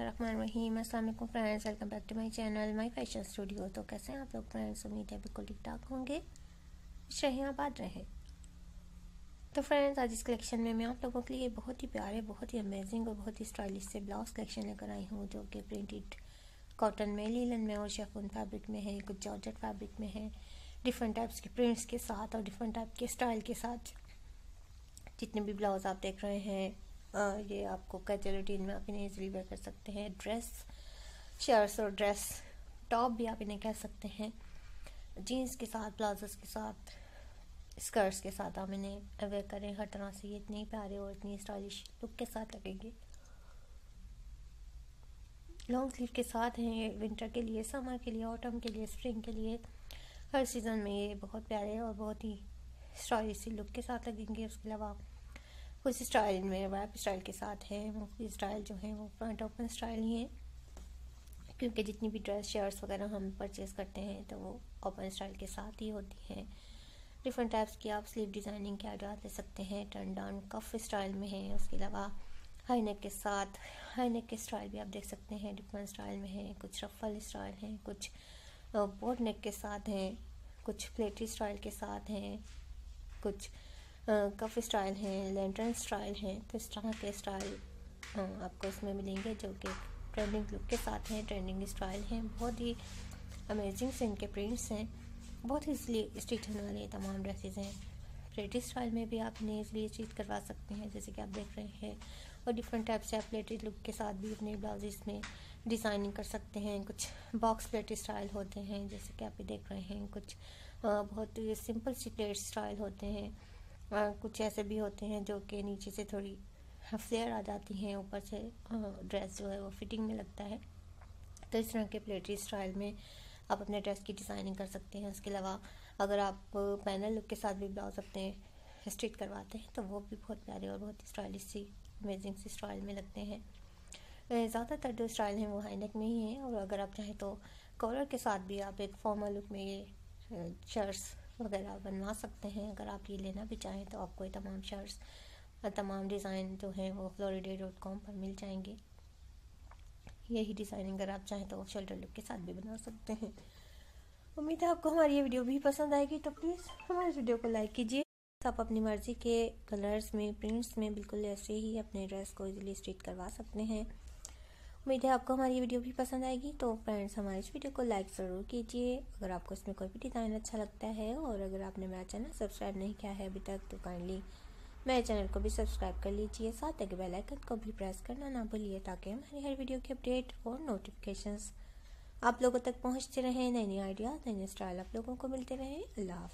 रहीम असल friends welcome back to my channel my fashion studio तो कैसे हैं आप लोग फ्रेंड्स उम्मीद है बिल्कुल ठीक ठाक होंगे। खुश रहें आबाद रहें। तो फ्रेंड्स आज इस कलेक्शन में मैं आप लोगों के लिए बहुत ही प्यारे, बहुत ही अमेजिंग और बहुत ही स्टाइलिश से ब्लाउज कलेक्शन लेकर आई हूँ, जो कि प्रिंटेड कॉटन में लीलन में और शेफून फैब्रिक में है, कुछ जॉर्जेट फैब्रिक में है। डिफरेंट टाइप्स के प्रिंट्स के साथ और डिफरेंट टाइप के स्टाइल के साथ। जितने भी ब्लाउज आप देख रहे हैं ये आपको कैजुअल रूटीन में आप इन्हें ईजिली वेयर कर सकते हैं। ड्रेस शर्ट्स और ड्रेस टॉप भी आप इन्हें कह सकते हैं। जीन्स के साथ प्लाजोस के साथ स्कर्ट्स के साथ आप इन्हें वेयर करें। हर तरह से ये इतने प्यारे और इतनी स्टाइलिश लुक के साथ लगेंगे। लॉन्ग स्लीव के साथ हैं ये विंटर के लिए समर के लिए ऑटम के लिए स्प्रिंग के लिए। हर सीज़न में ये बहुत प्यारे और बहुत ही स्टाइलिश लुक के साथ लगेंगे। उसके अलावा कुछ स्टाइल में रैप स्टाइल के साथ है, वो स्टाइल जो है वो फ्रंट ओपन स्टाइल ही है। क्योंकि जितनी भी ड्रेस शर्ट्स वगैरह हम परचेज़ करते हैं तो वो ओपन स्टाइल के साथ ही होती हैं। डिफरेंट टाइप्स की आप स्लीव डिज़ाइनिंग के आइडिया ले सकते हैं टर्न डाउन कफ स्टाइल में है, उसके अलावा हाई नेक के साथ हाई नेक के स्टाइल भी आप देख सकते हैं डिफरेंट स्टाइल में है, कुछ रफल स्टाइल हैं, कुछ बोर्ड नेक के साथ हैं, कुछ प्लेटी स्टाइल के साथ हैं, कुछ कफ स्टाइल हैं लेंटन स्टाइल हैं तो इस तरह के स्टाइल आपको इसमें मिलेंगे जो कि ट्रेंडिंग लुक के साथ हैं ट्रेंडिंग स्टाइल हैं। बहुत ही अमेजिंग से इनके प्रिंट्स हैं। बहुत इसलिए स्टिच होने वाले तमाम ड्रेसेस हैं। प्लेटेड स्टाइल में भी आप इन्हें इसलिए स्टिच करवा सकते हैं, जैसे कि आप देख रहे हैं। और डिफरेंट टाइप से आप प्लेटेड लुक के साथ भी अपने ब्लाउजेस में डिज़ाइनिंग कर सकते हैं। कुछ बॉक्स प्लेटेड स्टाइल होते हैं, जैसे कि आप देख रहे हैं। कुछ बहुत सिंपल सी प्लेट स्टाइल होते हैं। कुछ ऐसे भी होते हैं जो कि नीचे से थोड़ी फ्लेयर आ जाती हैं, ऊपर से ड्रेस जो है वो फिटिंग में लगता है। तो इस तरह के प्लेटरी स्टाइल में आप अपने ड्रेस की डिज़ाइनिंग कर सकते हैं। उसके अलावा अगर आप पैनल लुक के साथ भी ब्लाउज अपने स्टिच करवाते हैं तो वो भी बहुत प्यारे और बहुत ही स्टाइलिश सी अमेजिंग सी स्टाइल में लगते हैं। ज़्यादातर जो स्टाइल हैं वो हाईनेक में ही हैं और अगर आप चाहें तो कॉलर के साथ भी आप एक फॉर्मल लुक में ये शर्ट्स वगैरह बनवा सकते हैं, अगर आप ये लेना भी चाहें तो आपको ये तमाम शर्ट्स तमाम डिज़ाइन जो हैं वो फ्लोरिडे डॉट कॉम पर मिल जाएँगे। यही डिज़ाइन अगर आप चाहें तो शोल्डर लुक के साथ भी बना सकते हैं। उम्मीद है आपको हमारी ये वीडियो भी पसंद आएगी तो प्लीज़ हमारे वीडियो को लाइक कीजिए। आप अपनी मर्ज़ी के कलर्स में प्रिंट्स में बिल्कुल ऐसे ही अपने ड्रेस को इजीली स्टिच करवा सकते हैं। उम्मीद है आपको हमारी वीडियो भी पसंद आएगी। तो फ्रेंड्स हमारे इस वीडियो को लाइक ज़रूर कीजिए। अगर आपको इसमें कोई भी डिज़ाइन अच्छा लगता है और अगर आपने मेरा चैनल सब्सक्राइब नहीं किया है अभी तक तो काइंडली मेरे चैनल को भी सब्सक्राइब कर लीजिए। साथ ही बेल आइकन को भी प्रेस करना ना भूलिए, ताकि हमारी हर वीडियो की अपडेट और नोटिफिकेशंस आप लोगों तक पहुँचते रहें। नए नए आइडिया नए नए स्टाइल आप लोगों को मिलते रहें। अल्लाह